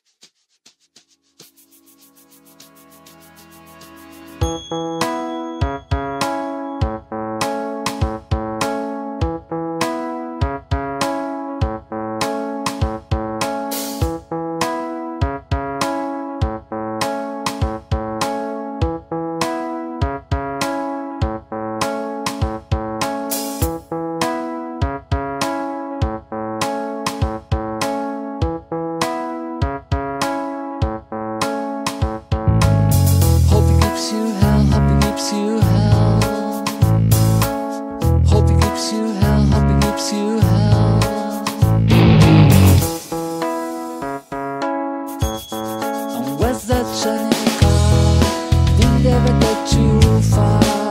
Thank zaczeka, windę będę too far.